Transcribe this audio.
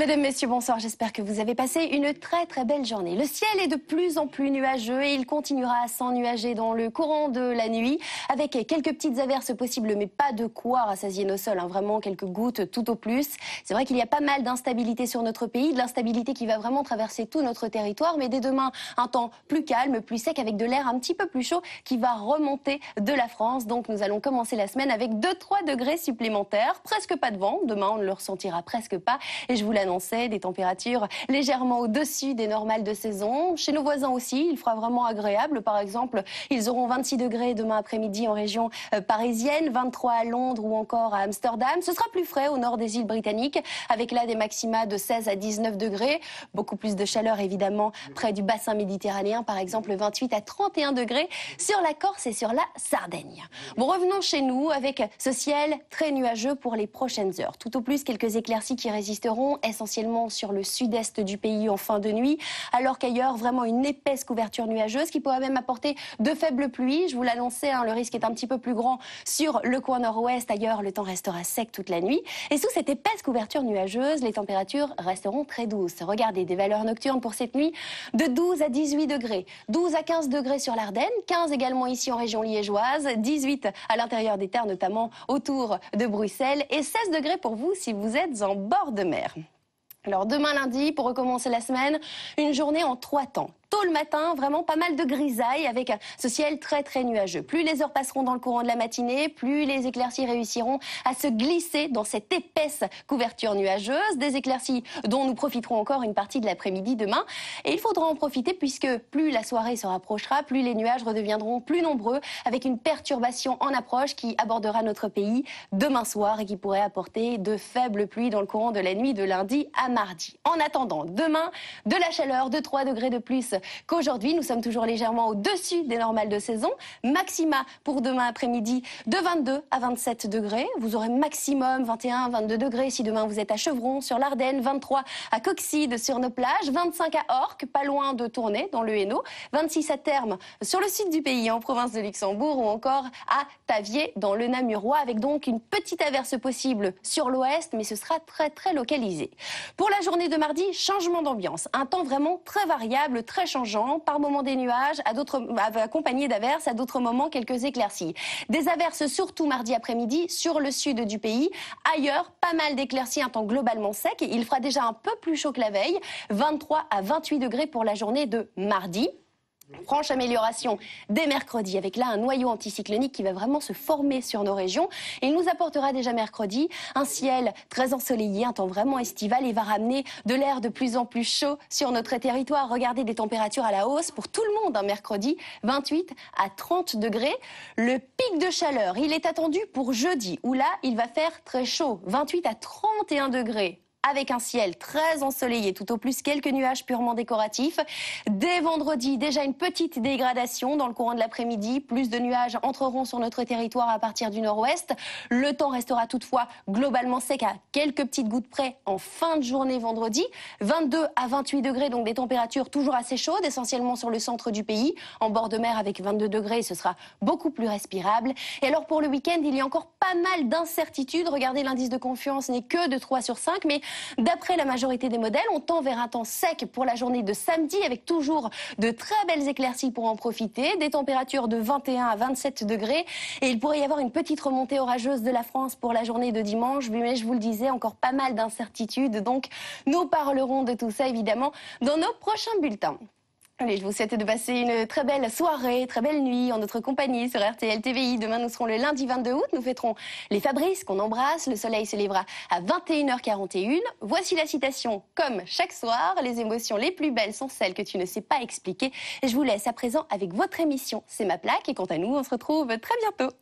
Mesdames, Messieurs, bonsoir. J'espère que vous avez passé une très très belle journée. Le ciel est de plus en plus nuageux et il continuera à s'ennuager dans le courant de la nuit avec quelques petites averses possibles, mais pas de quoi rassasier nos sols. Hein. Vraiment quelques gouttes tout au plus. C'est vrai qu'il y a pas mal d'instabilité sur notre pays, de l'instabilité qui va vraiment traverser tout notre territoire. Mais dès demain, un temps plus calme, plus sec, avec de l'air un petit peu plus chaud qui va remonter de la France. Donc nous allons commencer la semaine avec 2-3 degrés supplémentaires. Presque pas de vent. Demain, on ne le ressentira presque pas. Et je vous annonçait des températures légèrement au-dessus des normales de saison. Chez nos voisins aussi, il fera vraiment agréable. Par exemple, ils auront 26 degrés demain après-midi en région euh, parisienne, 23 à Londres ou encore à Amsterdam. Ce sera plus frais au nord des îles britanniques, avec là des maxima de 16 à 19 degrés. Beaucoup plus de chaleur évidemment près du bassin méditerranéen, par exemple 28 à 31 degrés sur la Corse et sur la Sardaigne. Bon, revenons chez nous avec ce ciel très nuageux pour les prochaines heures. Tout au plus quelques éclaircies qui résisteront essentiellement sur le sud-est du pays en fin de nuit, alors qu'ailleurs, vraiment une épaisse couverture nuageuse qui pourrait même apporter de faibles pluies. Je vous l'annonçais, hein, le risque est un petit peu plus grand sur le coin nord-ouest. Ailleurs, le temps restera sec toute la nuit. Et sous cette épaisse couverture nuageuse, les températures resteront très douces. Regardez, des valeurs nocturnes pour cette nuit de 12 à 18 degrés. 12 à 15 degrés sur l'Ardenne, 15 également ici en région liégeoise, 18 à l'intérieur des terres, notamment autour de Bruxelles, et 16 degrés pour vous si vous êtes en bord de mer. Alors demain lundi, pour recommencer la semaine, une journée en trois temps tôt le matin, vraiment pas mal de grisailles avec ce ciel très très nuageux. Plus les heures passeront dans le courant de la matinée, plus les éclaircies réussiront à se glisser dans cette épaisse couverture nuageuse, des éclaircies dont nous profiterons encore une partie de l'après-midi demain. Et il faudra en profiter puisque plus la soirée se rapprochera, plus les nuages redeviendront plus nombreux avec une perturbation en approche qui abordera notre pays demain soir et qui pourrait apporter de faibles pluies dans le courant de la nuit de lundi à mardi. En attendant, demain, de la chaleur de 3 degrés de plus qu'aujourd'hui. Nous sommes toujours légèrement au-dessus des normales de saison. Maxima pour demain après-midi de 22 à 27 degrés. Vous aurez maximum 21 22 degrés si demain vous êtes à Chevron, sur l'Ardenne, 23 à Coxide, sur nos plages, 25 à Orque, pas loin de Tournai, dans le Hainaut, 26 à Terme, sur le sud du pays, en province de Luxembourg, ou encore à Tavier, dans le Namurois, avec donc une petite averse possible sur l'ouest, mais ce sera très très localisé. Pour la journée de mardi, changement d'ambiance. Un temps vraiment très variable, très changeant, par moments des nuages, à accompagnés d'averses, à d'autres moments quelques éclaircies. Des averses surtout mardi après-midi sur le sud du pays. Ailleurs, pas mal d'éclaircies, un temps globalement sec. Il fera déjà un peu plus chaud que la veille, 23 à 28 degrés pour la journée de mardi. Franche amélioration dès mercredi, avec là un noyau anticyclonique qui va vraiment se former sur nos régions. il nous apportera déjà mercredi un ciel très ensoleillé, un temps vraiment estival et va ramener de l'air de plus en plus chaud sur notre territoire. Regardez des températures à la hausse pour tout le monde un mercredi, 28 à 30 degrés. Le pic de chaleur, il est attendu pour jeudi, où là, il va faire très chaud, 28 à 31 degrés avec un ciel très ensoleillé, tout au plus quelques nuages purement décoratifs. Dès vendredi, déjà une petite dégradation dans le courant de l'après-midi. Plus de nuages entreront sur notre territoire à partir du nord-ouest. Le temps restera toutefois globalement sec à quelques petites gouttes près en fin de journée vendredi. 22 à 28 degrés, donc des températures toujours assez chaudes, essentiellement sur le centre du pays. En bord de mer avec 22 degrés, ce sera beaucoup plus respirable. Et alors pour le week-end, il y a encore pas mal d'incertitudes. Regardez, l'indice de confiance n'est que de 3 sur 5, mais D'après la majorité des modèles, on tend vers un temps sec pour la journée de samedi avec toujours de très belles éclaircies pour en profiter, des températures de 21 à 27 degrés et il pourrait y avoir une petite remontée orageuse de la France pour la journée de dimanche, mais je vous le disais, encore pas mal d'incertitudes. Donc nous parlerons de tout ça évidemment dans nos prochains bulletins. Allez, je vous souhaite de passer une très belle soirée, très belle nuit en notre compagnie sur RTL TVI. Demain, nous serons le lundi 22 août. Nous fêterons les Fabrices qu'on embrasse. Le soleil se lèvera à 21h41. Voici la citation. Comme chaque soir, les émotions les plus belles sont celles que tu ne sais pas expliquer. Je vous laisse à présent avec votre émission C'est ma plaque. Et quant à nous, on se retrouve très bientôt.